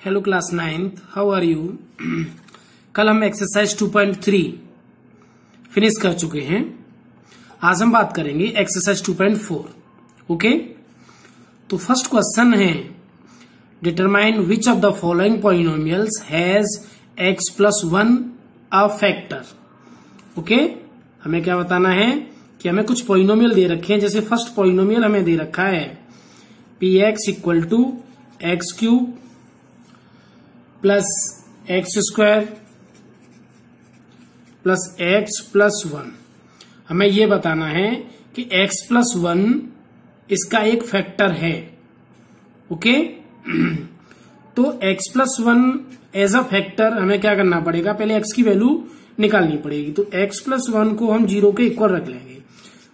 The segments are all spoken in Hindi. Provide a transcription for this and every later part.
Hello class ninth how are you कल हम एक्सरसाइज 2.3 फिनिश कर चुके हैं। आज हम बात करेंगे एक्सरसाइज 2.4 ओके तो फ़र्स्ट क्वेश्चन है determine which of the following polynomials has x plus one a factor okay हमें क्या बताना है कि हमें कुछ पॉलिनोमियल दे रखे हैं। जैसे फ़र्स्ट पॉलिनोमियल हमें दे रखा है p x equal to x cube plus x square plus x plus one हमें यह बताना है कि एक्स प्लस वन इसका एक फैक्टर है ओके तो x plus one as a factor हमें क्या करना पड़ेगा? पहले एक्स की वैल्यू निकालनी पड़ेगी। तो एक्स प्लस वन को हम ज़ीरो के इक्वल रख लेंगे।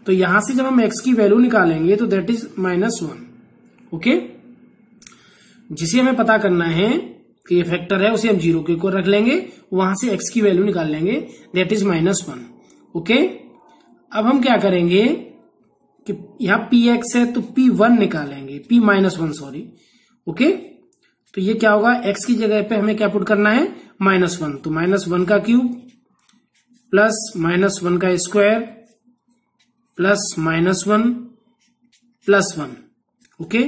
तो यहाँ से जब हम एक्स की वैल्यू निकालेंगे तो that is minus one okay जिसे हमें पता करना है कि फैक्टर है, उसे हम ज़ीरो के इक्वल रख लेंगे, वहाँ से एक्स की वैल्यू निकाल लेंगे that is minus one okay अब हम क्या करेंगे कि यहाँ पी एक्स है तो पी वन निकालेंगे p minus one sorry okay तो ये क्या होगा एक्स की जगह पे हमें क्या पुट करना है माइनस वन तो माइनस वन का क्यूब प्लस माइनस वन का square plus minus one plus one okay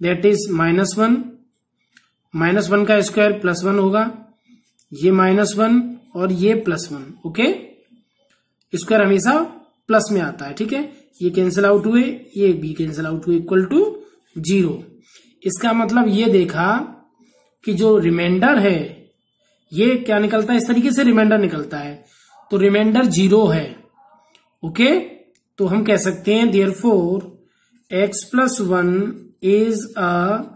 that is minus one minus one का स्क्वायर प्लस वन होगा। ये माइनस वन और ये प्लस वन, ओके? स्क्वायर हमेशा प्लस में आता है, ठीक है? ये कैंसिल आउट हुए, ये भी कैंसिल आउट हुए इक्वल टू ज़ीरो इसका मतलब ये देखा कि जो रिमाइंडर है, ये क्या निकलता है? इस तरीके से रिमाइंडर निकलता है। तो रिमाइंडर ज़ीरो है, ओके? तो हम कह सकते हैं therefore x plus one is a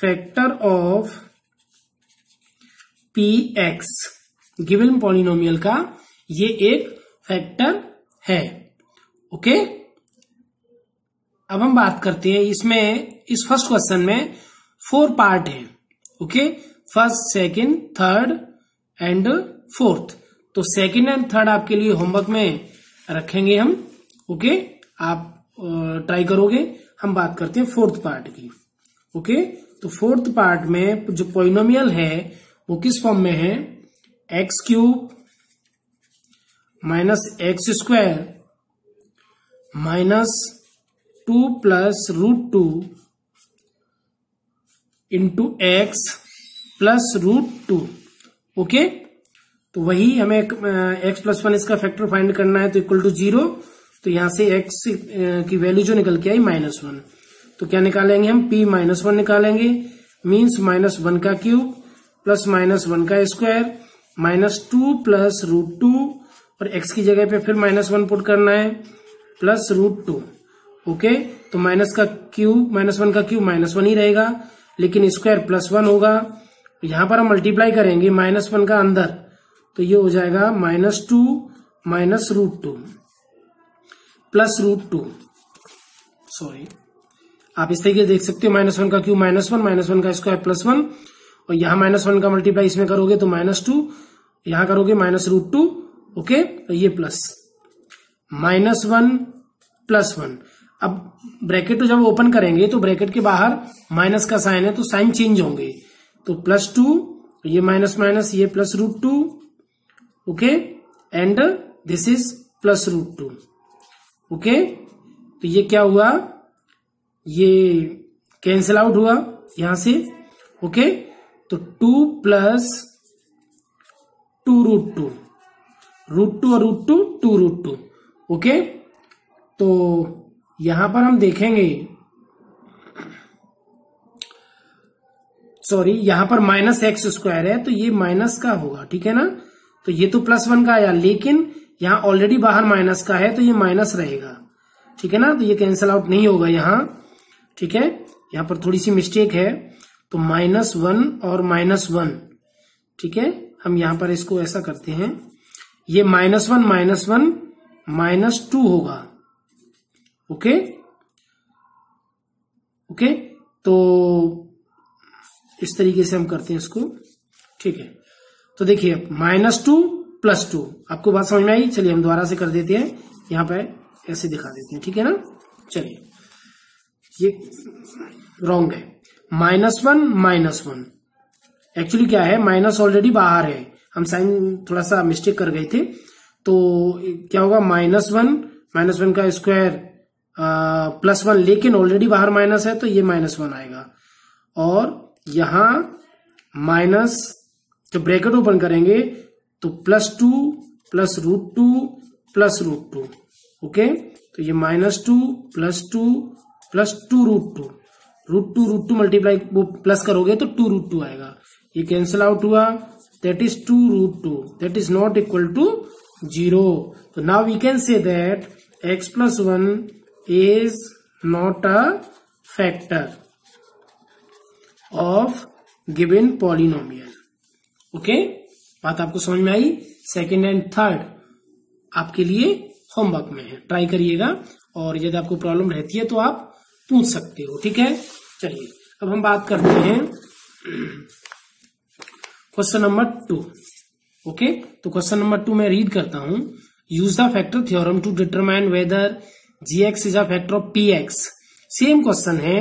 factor of p x given polynomial का ये एक फैक्टर है ओके अब हम बात करते हैं इसमें, इस फ़र्स्ट क्वेश्चन में फोर पार्ट है okay first second third and fourth तो सेकंड एंड थर्ड आपके लिए होमवर्क में रखेंगे हम ओके आप ट्राई करोगे, हम बात करते हैं फोर्थ पार्ट की ओके तो फोर्थ पार्ट में जो पोइनोमियल है, वो किस फॉर्म में है? X cube minus x square minus two plus root two into x plus root two okay तो वही हमें एक्स प्लस वन इसका फैक्टर फाइंड करना है तो इक्वल टू ज़ीरो तो यहाँ से एक्स की वैल्यू जो निकल के आई माइनस वन तो क्या निकालेंगे हम? P माइनस वन निकालेंगे। मीन्स माइनस वन का क्यूब प्लस माइनस वन का square minus two plus root two और x की जगह पे फिर माइनस वन पुट करना है प्लस रूट टू ओके तो माइनस का क्यूब माइनस वन का क्यूब माइनस वन ही रहेगा, लेकिन स्क्वायर प्लस वन होगा। यहाँ पर हम मल्टीप्लाई करेंगे माइनस वन का अंदर। तो ये हो जाएगा minus two minus root two plus root two sorry आप इस तरीके देख सकते हो माइनस वन का cube minus one minus one का स्क्वायर प्लस वन, और यहाँ माइनस वन का मल्टीप्लाई इसमें करोगे तो माइनस टू, यहाँ करोगे माइनस रूट टू, ओके तो ये plus. Minus one plus one. अब ब्रैकेट तो जब ओपन करेंगे तो ब्रैकेट के बाहर माइनस का साइन है तो साइन चेंज होंगे। तो प्लस टू, ये माइनस माइनस, ये plus root two, okay, and this is plus root two, okay तो ये क्या हुआ? ये कैंसिल आउट हुआ यहाँ से ओके तो two plus two root two root two और root two two root two okay तो यहाँ पर हम देखेंगे सॉरी यहाँ पर माइनस एक्स स्क्वायर है तो ये माइनस का होगा, ठीक है ना? तो ये तो प्लस वन का आया, लेकिन यहाँ ऑलरेडी बाहर माइनस का है तो ये माइनस रहेगा, ठीक है ना? तो ये कैंसिल आउट नहीं होगा यहाँ। ठीक है? यहाँ पर थोड़ी सी मिस्टेक है। तो माइनस वन और माइनस वन ठीक है? हम यहाँ पर इसको ऐसा करते हैं। ये minus one minus one minus two होगा। ओके ओके तो इस तरीके से हम करते हैं इसको। ठीक है? तो देखिए अब माइनस टू प्लस टू आपको बात समझ में आई? चलिए हम दोबारा से कर देते हैं। यहाँ पर ऐसे दिखा देते हैं। ठीक है ना? चलिए। ये रॉन्ग है। Minus one minus one actually क्या है? माइनस ऑलरेडी बाहर है। हम साइन थोड़ा सा मिस्टेक कर गए थे। तो क्या होगा? माइनस वन माइनस वन का स्क्वायर प्लस वन लेकिन ऑलरेडी बाहर माइनस है तो ये माइनस वन आएगा। और यहाँ माइनस जब ब्रैकेट ओपन करेंगे तो plus two plus root two plus root two okay तो ये minus two plus two plus two root two. Root two root two multiply वो प्लस करोगे तो टू रूट टू आएगा। ये कैंसिल आउट हुआ। That is two root two that is not equal to zero तो now we can say that x plus one is not a factor of given polynomial okay बात आपको समझ में आई? सेकेंड एंड थर्ड आपके लिए होमवर्क में है। ट्राई करिएगा। और यदि आपको प्रॉब्लम रहती है तो आप पूछ सकते हो, ठीक है? चलिए, अब हम बात करते हैं क्वेश्चन नंबर टू, ओके? तो क्वेश्चन नंबर टू मैं रीड करता हूँ। Use the factor theorem to determine whether g x is a factor of p x same question है,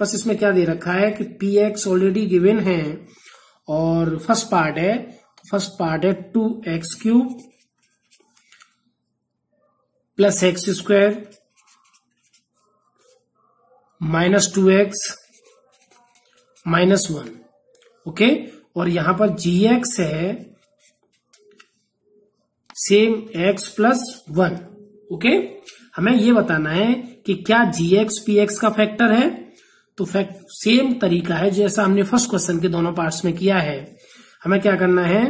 बस इसमें क्या दे रखा है कि पी एक्स ऑलरेडी गिवन है, और फ़र्स्ट पार्ट है फ़र्स्ट पार्ट है two x cube plus x square minus two x minus one, okay? और यहाँ पर जी एक्स है, same x plus one, okay? हमें यह बताना है कि क्या जी एक्स पी एक्स का फैक्टर है? तो फैक्ट सेम तरीका है जैसा हमने फ़र्स्ट क्वेश्चन के दोनों पार्ट्स में किया है। हमें क्या करना है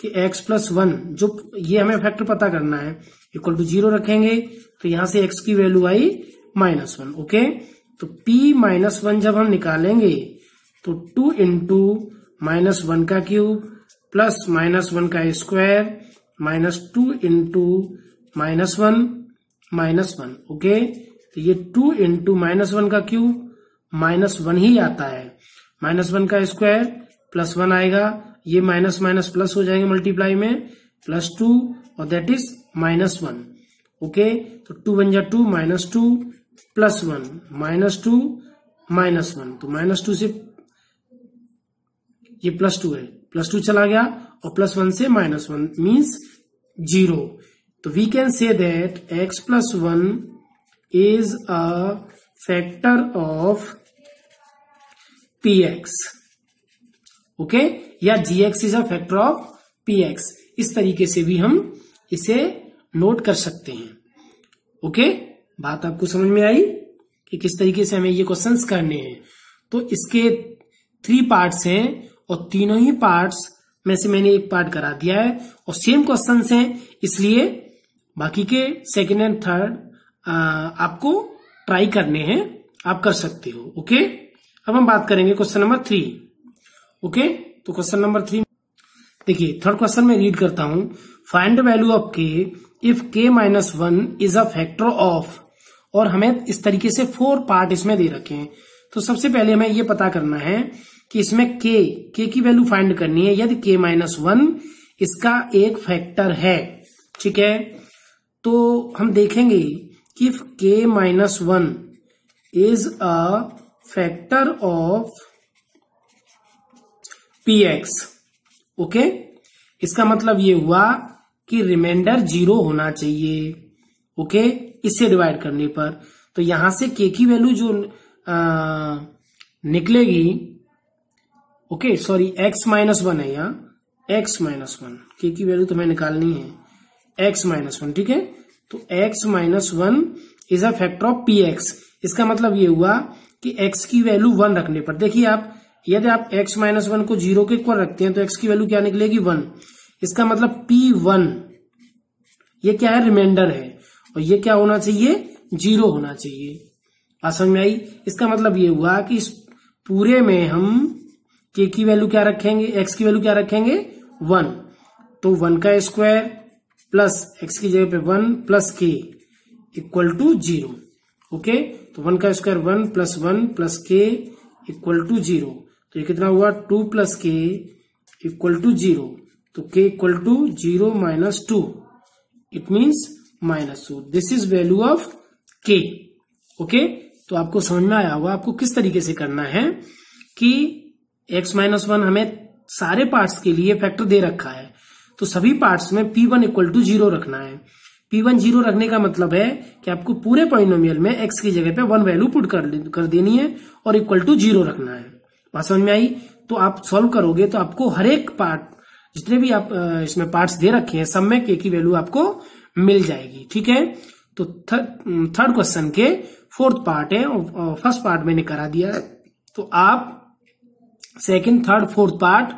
कि x प्लस वन, जो ये हमें फैक्टर पता करना है, इक्वल टू ज़ीरो रखेंगे तो यहाँ से x की वैल्यू आई माइनस वन, ओके? तो p माइनस वन जब हम निकालेंगे तो टू इंटू माइनस वन का क्यूब प्लस माइनस वन का square minus two into minus one minus one okay तो ये टू इंटू माइनस वन का क्यूब माइनस वन ही आता है। माइनस वन का स्क्वायर प्लस वन आएगा, ये माइनस माइनस प्लस हो जाएँगे मल्टीप्लाई में प्लस टू और that is minus one okay तो टू वन जा two minus two plus one, minus two, minus one. तो माइनस टू से ये प्लस टू है। प्लस टू चला गया और प्लस वन से माइनस वन मीन्स ज़ीरो तो we can say that x plus one is a factor of p x okay या g x is a factor of p x इस तरीके से भी हम इसे नोट कर सकते हैं। ओके बात आपको समझ में आई कि किस तरीके से हमें ये क्वेश्चंस करने हैं? तो इसके थ्री पार्ट्स हैं और तीनों ही पार्ट्स में से मैंने एक पार्ट करा दिया है और सेम क्वेश्चन हैं, इसलिए बाकी के सेकेंड एंड थर्ड आपको ट्राई करने हैं, आप कर सकते हो ओके अब हम बात करेंगे क्वेश्चन नंबर थ्री ओके तो क्वेश्चन नंबर थ्री देखिए थर्ड क्वेश्चन में रीड करता हूँ। Find value of k if k minus one is a factor of और हमें इस तरीके से फोर पार्ट इसमें दे रखे हैं। तो सबसे पहले हमें यह पता करना है कि इसमें के के की वैल्यू फाइंड करनी है। यदि के माइनस वन इसका एक फैक्टर है। ठीक है? तो हम देखेंगे कि k minus one is a factor of p x okay इसका मतलब ये हुआ कि रिमाइंडर ज़ीरो होना चाहिए ओके इससे डिवाइड करने पर तो यहाँ से के की वैल्यू जो आ, निकलेगी okay sorry x minus one है यहाँ एक्स माइनस वन के की वैल्यू तो हमें निकालनी है एक्स माइनस वन ठीक है? तो x minus one is a factor of p x इसका मतलब ये हुआ कि एक्स की वैल्यू वन रखने पर देखिए आप यदि आप एक्स माइनस वन को ज़ीरो के इक्वल रखते हैं तो एक्स की वैल्यू क्या निकलेगी? वन इसका मतलब पी वन ये क्या है? रिमाइंडर है। और ये क्या होना चाहिए? ज़ीरो होना चाहिए। बात समझ में आई, इसका मतलब ये हुआ कि इस पूरे में हम के की वैल्यू क्या रखेंगे? एक्स की वैल्यू क्या रखेंगे? वन। तो वन का स्क्वायर प्लस एक्स की जगह पे one plus k equal to zero okay तो वन का square one plus one plus k equal to zero तो ये कितना हुआ? Two plus k equal to zero तो k equal to zero minus two it means minus two. This is value of k okay तो आपको समझ में आया होगा आपको किस तरीके से करना है कि एक्स माइनस वन हमें सारे पार्ट्स के लिए फैक्टर दे रखा है। तो सभी पार्ट्स में p one equal to zero रखना है। पी वन ज़ीरो रखने का मतलब है कि आपको पूरे पॉइनोमियल में एक्स की जगह पे वन वैल्यू पुट कर, कर देनी है और इक्वल टू ज़ीरो रखना है। बात समझ में आई? तो आप सॉल्व करोगे तो आपको हर एक पार्ट जितने भी आप इसमें पार्ट्स दे रखे हैं सब में के की वैल्यू आपको मिल जाएगी, ठीक है? तो थर्ड क्वेश्चन के फोर्थ पार्ट है फ़र्स्ट पार्ट मैंने करा दिया तो आप सेकंड थर्ड फोर्थ पार्ट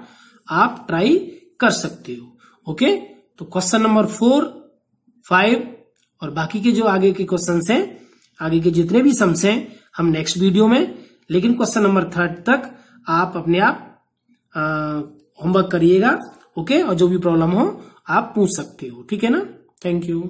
आप ट्राई कर सकते हो ओके तो क्वेश्चन नंबर फोर फाइव और बाकी के जो आगे के क्वेश्चन हैं, आगे के जितने भी सम्स हैं, हम नेक्स्ट वीडियो में, लेकिन क्वेश्चन नंबर थर्ड तक आप अपने आप होमवर्क करिएगा ओके और जो भी प्रॉब्लम हो, आप पूछ सकते हो, ठीक है ना? Thank you